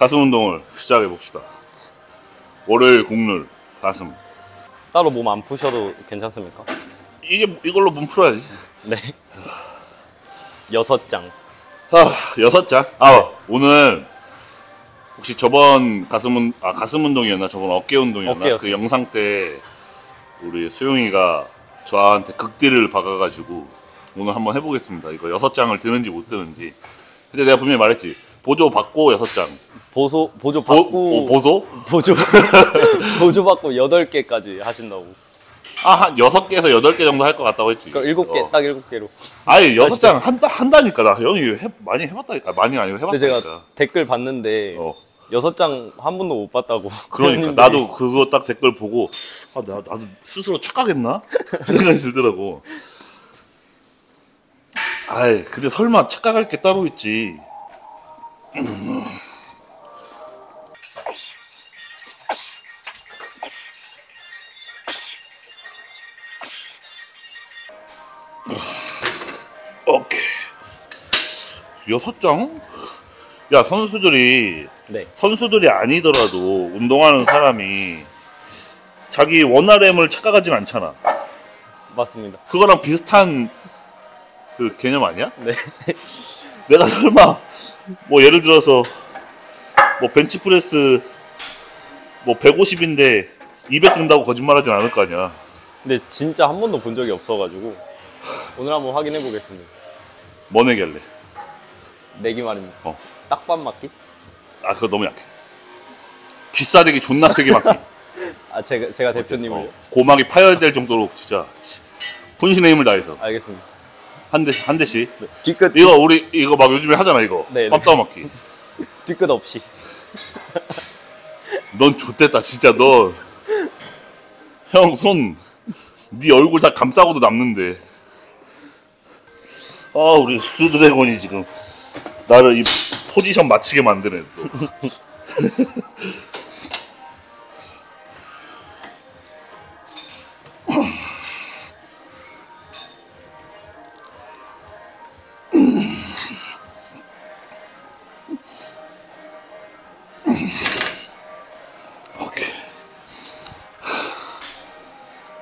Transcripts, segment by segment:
가슴 운동을 시작해 봅시다. 월요일 국룰 가슴. 따로 몸 안 푸셔도 괜찮습니까? 이게 이걸로 몸 풀어야지. 네. 여섯 장. 아, 여섯 장. 아, 오늘 혹시 저번 가슴 운, 아, 가슴 운동이었나? 저번 어깨 운동이었나? 어깨였어. 그 영상 때 우리 수용이가 저한테 극딜을 박아가지고 오늘 한번 해보겠습니다. 이거 여섯 장을 드는지 못 드는지. 근데 내가 분명히 말했지. 보조 받고 여섯 장. 보소 보조 보, 받고 어, 보조? 보조 보조 받고 여덟 개까지 하신다고. 아, 한 여섯 개에서 여덟 개 정도 할 것 같다고 했지. 그럼 일곱 개 어. 딱 일곱 개로. 아니, 여섯 진짜. 장 한다, 한다니까. 나 형이 해, 많이 해봤다니까. 많이 아니고 근데 해봤다니까. 제가 댓글 봤는데 어. 여섯 장 한 번도 못 봤다고. 그러니까 회원님들이. 나도 그거 딱 댓글 보고 아 나, 나도 스스로 착각했나 생각이 들더라고. 아이 근데 설마 착각할 게 따로 있지. 오케이 여섯 장? 야 선수들이 네. 선수들이 아니더라도 운동하는 사람이 자기 원RM을 착각하진 않잖아. 맞습니다. 그거랑 비슷한 그 개념 아니야? 네. 내가 설마 뭐 예를 들어서 뭐 벤치프레스 뭐 150인데 200 든다고 거짓말하진 않을 거 아니야. 근데 진짜 한 번도 본 적이 없어가지고 오늘 한번 확인해 보겠습니다. 뭐 내길래? 내기 말입니다. 어. 딱밤 맞기? 아 그거 너무 약해. 귀싸대기 존나 세게 맞기. 아 제가 제가 대표님을요. 어, 고막이 파열될 정도로 진짜 혼신의 힘을 다해서 알겠습니다. 한 대씩 한 대씩. 뒤끝 이거 우리 이거 막 요즘에 하잖아 이거. 네, 네. 빰따 맞기. 뒤끝 없이. 넌 좆됐다 진짜 너 형 손 네 얼굴 다 감싸고도 남는데 아 우리 수드래곤이 지금 나를 이 포지션 맞추게 만드네 또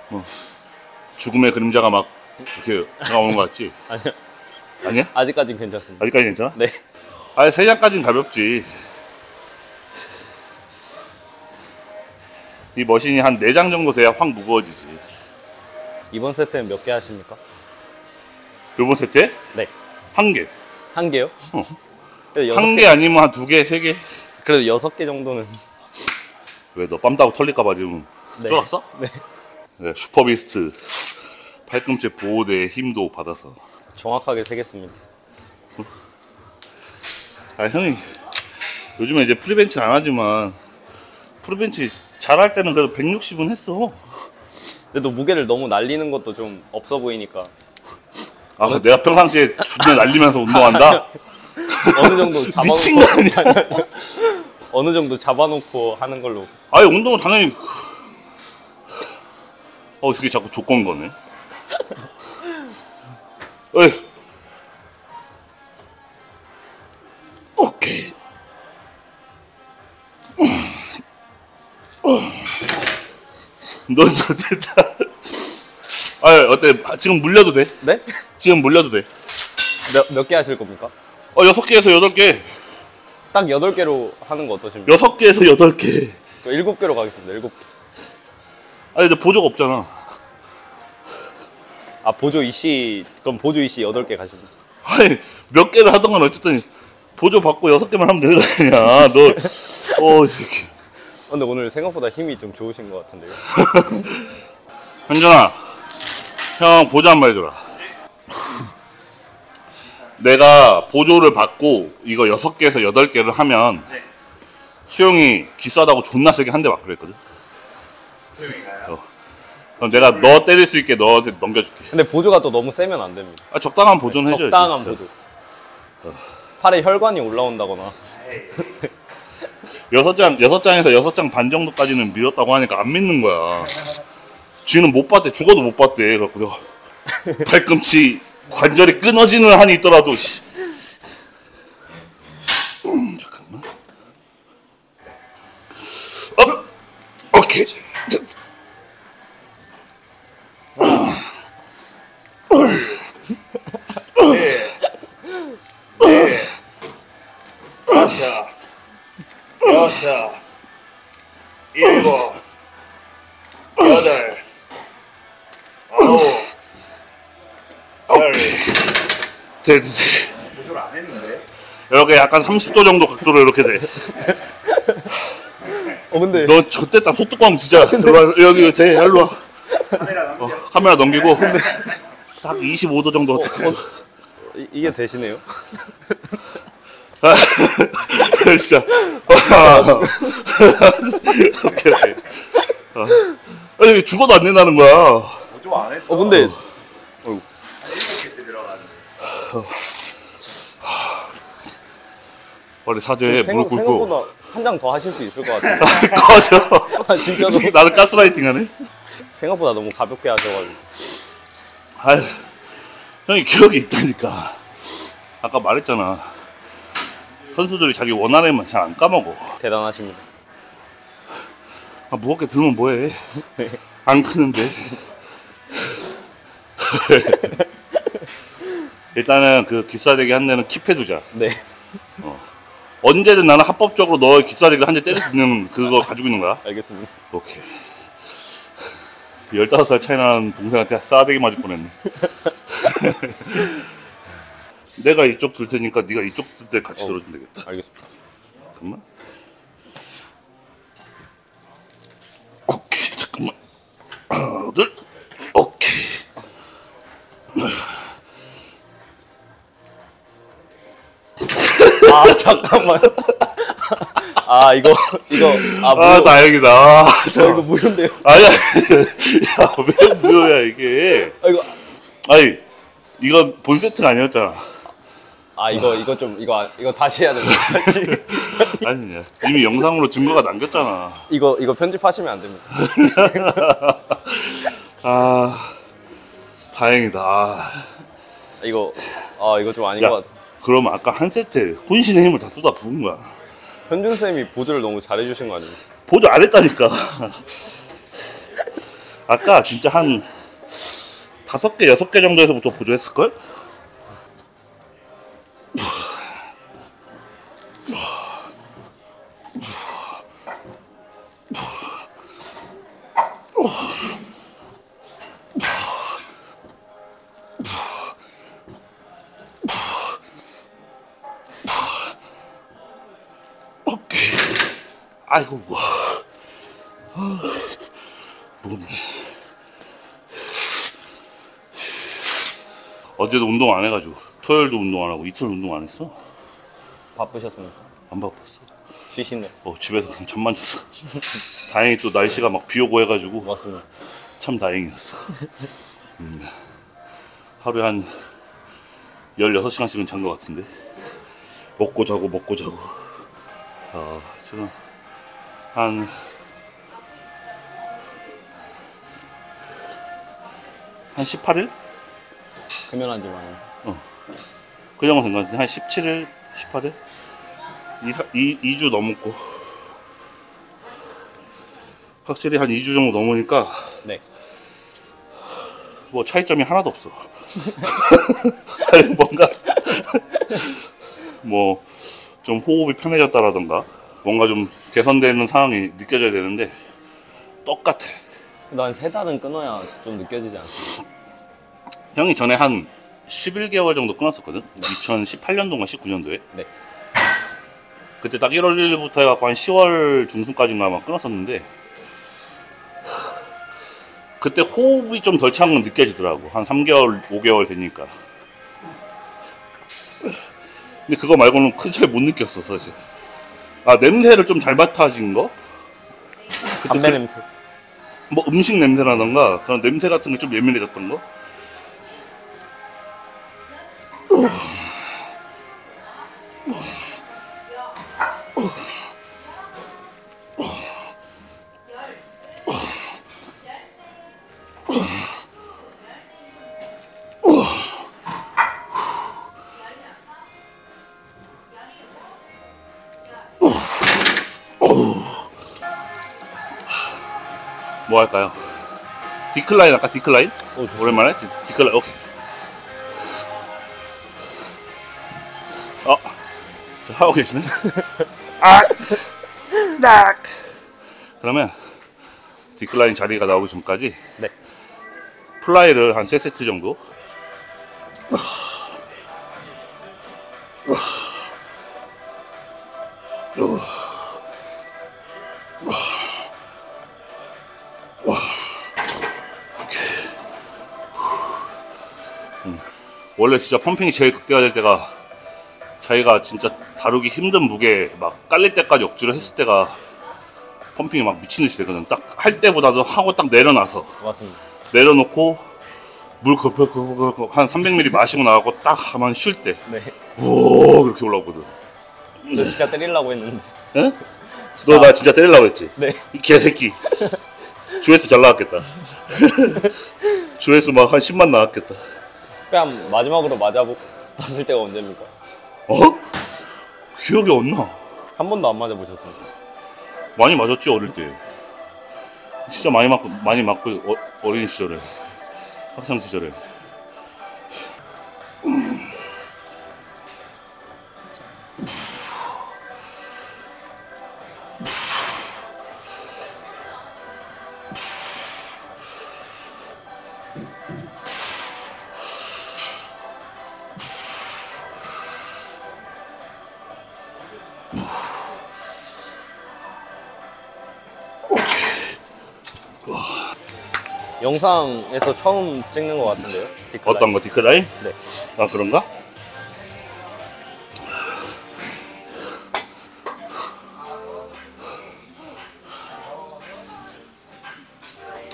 뭐 죽음의 그림자가 막 이렇게 다가오는 것 같지? 아니요. 아니야? 아직까진 괜찮습니다. 아직까지 괜찮아? 네. 아니 세 장까지는 가볍지. 이 머신이 한 네 장 정도 돼야 확 무거워지지. 이번 세트는 몇 개 하십니까? 요번 세트에 네. 한 개. 한 개요? 어. 그래도 여섯 한 개. 개 아니면 한 두 개, 세 개. 그래도 여섯 개 정도는. 왜너빰 따고 털릴까봐 지금 네. 쫄았어? 네. 네, 슈퍼비스트 팔꿈치 보호대의 힘도 받아서. 정확하게 세겠습니다. 아 형이 요즘에 이제 free bench 안 하지만 free bench 잘할 때는 그래도 160은 했어. 근데 또 무게를 너무 날리는 것도 좀 없어 보이니까 아 내가 평상시에 존나 날리면서 운동한다? 어느 정도 잡아놓고 미친 거 아니야? 어느 정도 잡아놓고 하는 걸로. 아니 운동은 당연히 어 저게 자꾸 조건 거네 어이 오케이 넌 좋겠다 아 어때 지금 물려도 돼 네? 지금 물려도 돼어 몇몇 개 하실 겁니까? 여섯 개에서 여덟 개딱 여덟 개로 하는 거 어떠십니까? 여섯 개에서 여덟 개그 일곱 개로 가겠습니다. 일곱 개. 아니 근데 보조가 없잖아 아 보조 이씨 그럼 보조 이씨 여덟 개 가십니다. 아니 몇 개를 하던 건 어쨌든 보조 받고 여섯 개만 하면 되는 거 아니야 너어 새끼 어, 근데 오늘 생각보다 힘이 좀 좋으신 것 같은데요. 현준아 형 보조 한 번 해줘라 내가 보조를 받고 이거 여섯 개에서 여덟 개를 하면 수영이 기싸다고 존나 세게 한 대 맞기로 했거든 수영이가요? 그럼 내가 너 때릴 수 있게 너한테 넘겨줄게. 근데 보조가 또 너무 세면 안 됩니다. 아, 적당한 보존 해줘야 적당한 보조. 네. 팔에 혈관이 올라온다거나. 여섯 장, 여섯 장에서 여섯 장 반 정도까지는 밀었다고 하니까 안 믿는 거야. 쥐는 못 봤대. 죽어도 못 봤대. 그래갖고 내가 발꿈치 관절이 끊어지는 한이 있더라도, 씨. 음, 잠깐만. 어! 오케이. 여섯, 일곱, 여덟, 아홉, 열. 돼, 돼, 돼. 조절 안 했는데? 이렇게 약간 30도 정도 각도로 이렇게 돼. 어 근데 너 저때딱 소뚜껑 진짜 일로 와, 여기 제 일로 와. 카메라 넘겨. 어, 카메라 넘기고 딱 25도 정도 이, 이게 되시네요. 아, 진짜 아, 오케이 오케이 어. 아니 죽어도 안 된다는 거야 조절 안 했어. 어 근데 들어가는. 원래 사죄에 무릎 꿇고 생각보다 한 장 더 하실 수 있을 것 같아요. 꺼져 아, 진짜로 나는 가스라이팅 하네 생각보다 너무 가볍게 하셔가지고. 아유 형이 기억이 있다니까 아까 말했잖아 선수들이 자기 원하는 잘안 까먹어. 대단하십니다. 아, 무겁게 들면 뭐해? 안 크는데. 일단은 그 기싸대기 한 대는 킵해두자. 네. 언제든 나는 합법적으로 너의 기싸대기를 한 대 때릴 수 있는 그거 가지고 있는 거야? 알겠습니다. 오케이. 15살 차이 나는 동생한테 싸대기 맞을 뻔했네 내가 이쪽 들 테니까 네가 이쪽 들때 같이 들어주면 되겠다. 알겠습니다. 잠깐만. 오케이 잠깐만. 하나 둘. 오케이. 아 잠깐만. 아 이거 이거 아 무효. 아 다행이다. 아, 어, 저, 이거 무효인데요. 아니야 야 왜 무효야 이게? 아 이거 아니 이건 본 세트가 아니었잖아 아 이거 이거 좀 이거 아- 이거 다시 해야 된다. 다시. 아니냐 이미 영상으로 증거가 남겼잖아 이거 이거 편집하시면 안 됩니다. 아 다행이다 아, 이거 아 이거 좀 아닌 야 것 같아. 그럼 아까 한 세트 혼신의 힘을 다 쏟아 부은 거야 현준 쌤이 보드를 너무 잘해주신 거 아닙니까? 보조 안 했다니까 아까 진짜 한 다섯 개 여섯 개 정도에서부터 보조했을 걸? 어제도 운동 안 해가지고 토요일도 운동 안 하고 이틀 운동 안 했어? 바쁘셨습니까? 안 바빴어. 쉬신데 어, 집에서 그냥 잠만 잤어. 다행히 또 날씨가 막 비 오고 해가지고. 맞습니다. 참 다행이었어. 음, 하루에 한 16시간씩은 잔 것 같은데. 먹고 자고 먹고 자고. 어, 지금 한 한 18일? 금연한 지 많이. 그 정도 된 것 같은데 한 17일, 18일? 2, 2, 주 넘었고 확실히 한 2주 정도 넘으니까 네. 뭐 차이점이 하나도 없어 아니 뭔가 뭐 좀 호흡이 편해졌다라던가 뭔가 좀 개선되는 상황이 느껴져야 되는데 똑같아 한세 달은 끊어야 좀 느껴지지 않습니까? 형이 전에 한 11개월 정도 끊었었거든 2018년도인가 19년도에 네. 그때 딱 1월 1일부터 해갖고 한 10월 중순까지인가 아마 끊었었는데 그때 호흡이 좀 덜 찬 건 느껴지더라고 한 3개월 5개월 되니까 근데 그거 말고는 큰 차이 못 느꼈어 사실 아 냄새를 좀 잘 맡아진 거? 담배 냄새. 뭐 음식 냄새라던가 그런 냄새 같은 게 좀 예민해졌던 거? 뭐 할까요? decline 할까? decline? 어, 오, 오랜만에 디, decline 오케이 저 하고 계시네? 아! 딱! 그러면 decline 자리가 나오기 전까지 네. fly를 한 3세트 정도 원래 진짜 펌핑이 제일 극대화될 때가 자기가 진짜 다루기 힘든 무게 막 깔릴 때까지 억지로 했을 때가 펌핑이 막 미친 듯이 되거든. 딱 할 때보다도 하고 딱 내려놔서 맞습니다. 내려놓고 물 걸걸걸걸 한 300ml 마시고 나가고 딱 가만 쉴 때, 네. 오 그렇게 올라오거든. 저 진짜 때리려고 했는데. 응? 너 나 진짜 때리려고 했지? 네. 이 개새끼. 조회수 잘 나왔겠다. 조회수 막 한 10만 나왔겠다. 뺨 마지막으로 맞아봤을 때가 언제입니까? 어? 기억이 안 나. 한 번도 안 맞아보셨습니까? 많이 맞았지 어릴 때. 진짜 많이 맞고 많이 맞고 어, 어린 시절에 학창 시절에. 영상에서 처음 찍는 것 같은데요? decline. 어떤 거 decline? 네. 아 그런가?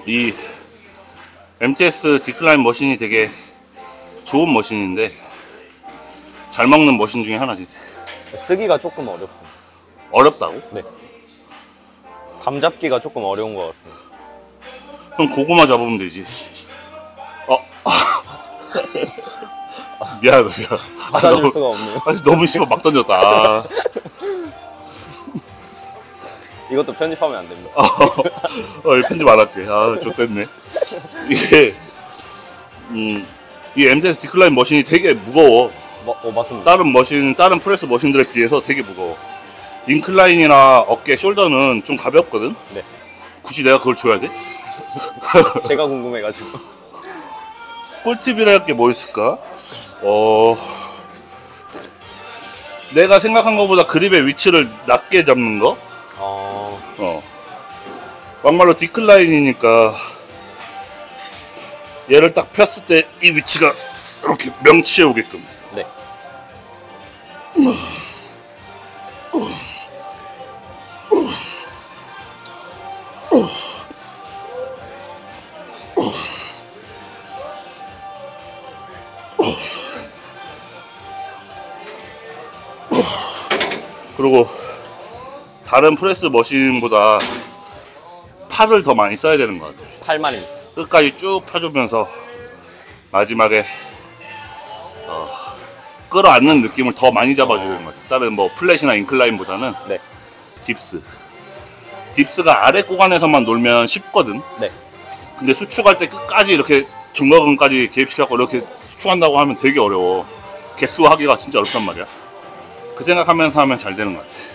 이 MTS decline machine이 되게 좋은 machine인데 잘 먹는 machine 중에 하나지 쓰기가 조금 어렵습니다. 어렵다고? 네. 감 잡기가 조금 어려운 것 같습니다. 그럼 고구마 잡으면 되지 어 미안하다 미안 받아줄 너무- 수가 없네요. 아니, 너무 심어 막 던졌다 아. 이것도 편집하면 안 됩니다. 어, 이거 편집 안 할게. 아, 좆됐네. 이게, 음, 이 MDS 디클라인 머신이 되게 무거워. 뭐, 어, 맞습니다. 다른 machine, 다른 press machine들에 비해서 되게 무거워. 인클라인이나 어깨, 숄더는 좀 가볍거든? 네. 굳이 내가 그걸 줘야 돼? 제가 궁금해가지고. 꿀팁이랄 게 뭐 있을까? 어, 내가 생각한 것보다 그립의 위치를 낮게 잡는 거? 어, 어. 막말로 디클라인이니까 얘를 딱 폈을 때 이 위치가 이렇게 명치에 오게끔. 네. 그리고 다른 프레스 머신보다 팔을 더 많이 써야 되는 것 같아. 팔만입니다. 끝까지 쭉 펴주면서 마지막에 어, 끌어안는 느낌을 더 많이 잡아줘야 되는 것 같아. 다른 뭐 flat이나 incline보다는 네. dips. dips가 아래 구간에서만 놀면 쉽거든. 네. 근데 수축할 때 끝까지 이렇게 전거근까지 개입시켜갖고 이렇게 수축한다고 하면 되게 어려워. 개수 하기가 진짜 어렵단 말이야. 그 생각하면서 하면 잘 되는 것 같아.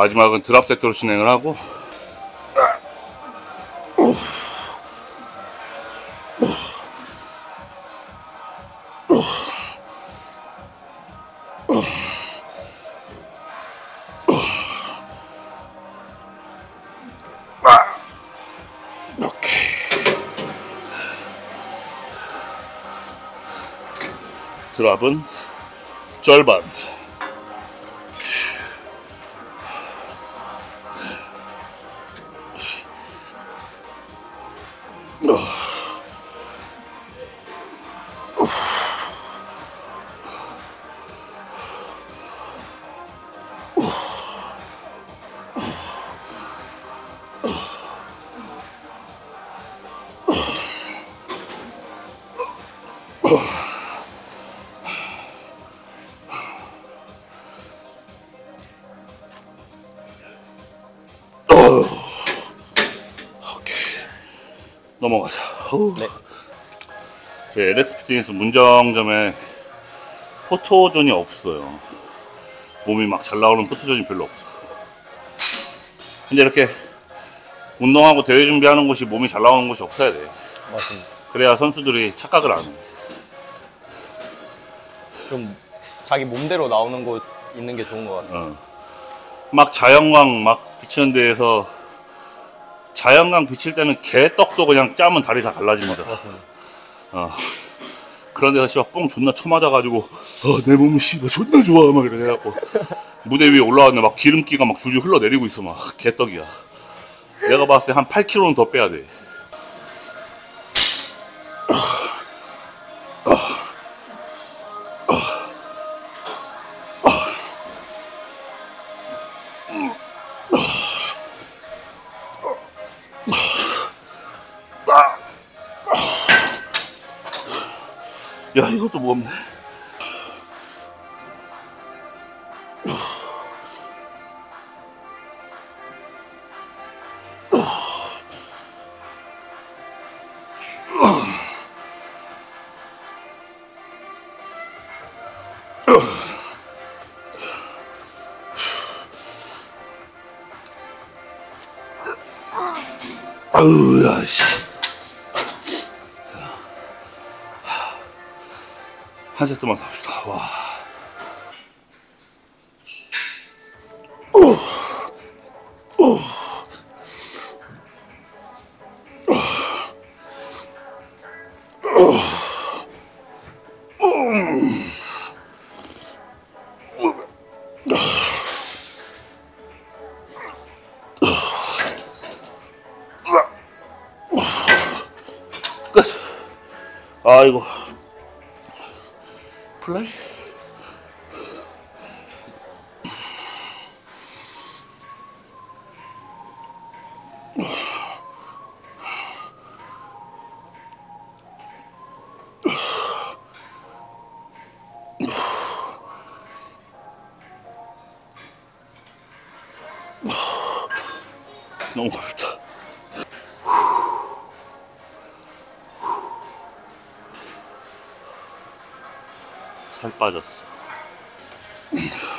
마지막은 드랍 세트로 진행을 하고. 드랍은 절반. 넘어가자. 네. 제 LX 피트니스 문정점에 포토존이 없어요. 몸이 막 잘 나오는 포토존이 별로 없어. 근데 이렇게 운동하고 대회 준비하는 곳이 몸이 잘 나오는 곳이 없어야 돼. 맞습니다. 그래야 선수들이 착각을 안 해. 좀 자기 몸대로 나오는 곳 있는 게 좋은 것 같습니다. 어. 막 자연광 막 비치는 데에서 자연광 비칠 때는 개떡도 그냥 짜면 다리 다 갈라집니다. 맞습니다. 그런 데서 씨발 뽕 존나 쳐맞아가지고 어, 내 몸이 씨발 존나 좋아 막 이래 해갖고 무대 위에 올라왔는데 막 기름기가 막 줄줄 흘러내리고 있어 막 개떡이야 내가 봤을 때 한 8kg는 더 빼야 돼. 야 이것도 무겁네 아우 야씨. 한 세트만 더 합시다. 와 아이고. 플레이? 너무 가볍다 빠졌어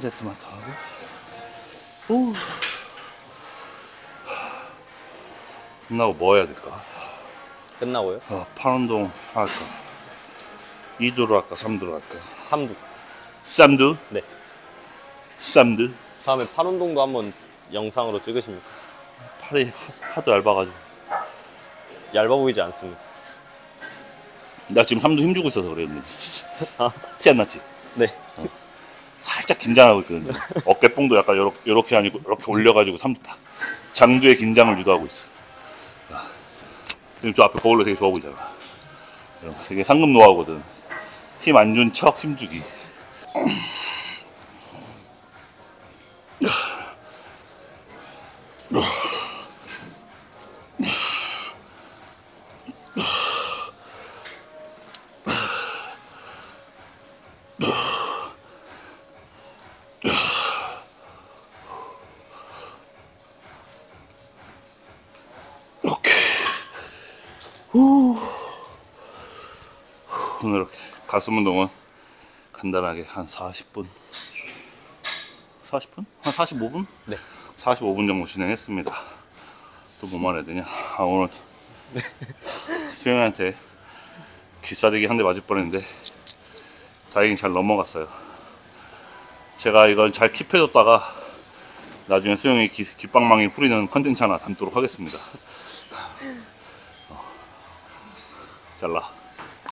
한 세트만 더 하고 오 끝나고 뭐 해야 될까? 끝나고요. 어, 팔 운동 할까? 2두로 할까? 3두로 할까? 3두. 쌈두? 네. 쌈두? 다음에 팔 운동도 한번 영상으로 찍으십니까? 팔이 하- 하도 얇아가지고 얇아 보이지 않습니다. 나 지금 3두 힘주고 있어서 그랬는데 티안 났지? 네. 살짝 긴장하고 있거든요. 어깨뽕도 약간 요렇게, 요렇게 아니고 이렇게 올려가지고 3두 딱 장두의 긴장을 유도하고 있어. 아, 지금 저 앞에 거울로 되게 좋아 보이잖아. 되게 상금 노하거든. 힘 안 준 척 힘주기 후. 오늘 이렇게 가슴 운동은 간단하게 한 40분. 40분? 한 45분? 네. 45분 정도 진행했습니다. 또 뭐 말해야 되냐? 아, 오늘 수영이한테 귀싸대기 한 대 맞을 뻔했는데 다행히 잘 넘어갔어요. 제가 이걸 잘 킵해뒀다가 나중에 수영이 기, 귓방망이 후리는 컨텐츠 하나 담도록 하겠습니다. 잘라